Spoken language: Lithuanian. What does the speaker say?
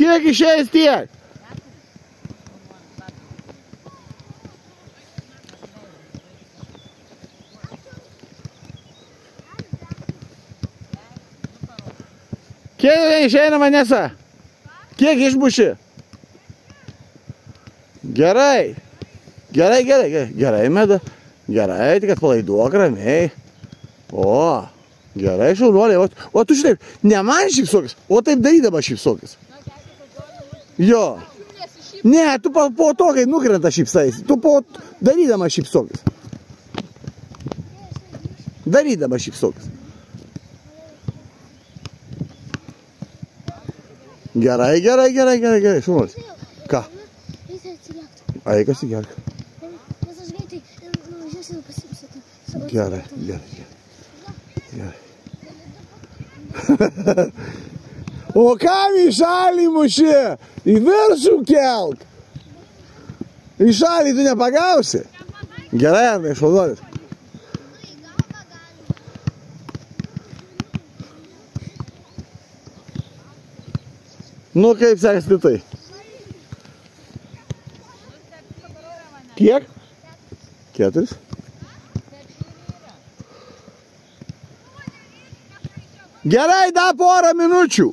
Kiek išėjęs tiek? Kiek išeina Vanesa? Kiek išbuši? Gerai. Gerai, gerai, gerai, gerai, meda. Gerai, tik atpalaiduok ramiai. O, gerai, šaunuoliai. O, o tu šitaip, ne man šypsokis, o taip darydama šypsokis. Jo. Ne, tu pa po otoke nuk rënë të shqipsaj, tu po dërida ma shqipsokës. Dërida ma shqipsokës. Gjeraj, gjeraj, gjeraj, gjeraj, gjeraj, shumë olës. Ka? A e ka si gjerë? Gjeraj, gjeraj, gjeraj. Gjeraj. O kam į šalį muši? Į viršų kelk. Į šalį tu nepagausi. Gerai, Arnai, šaunuolis. Nu, kaip sekasi tai? Kiek? Keturis? Gerai, dar porą minučių.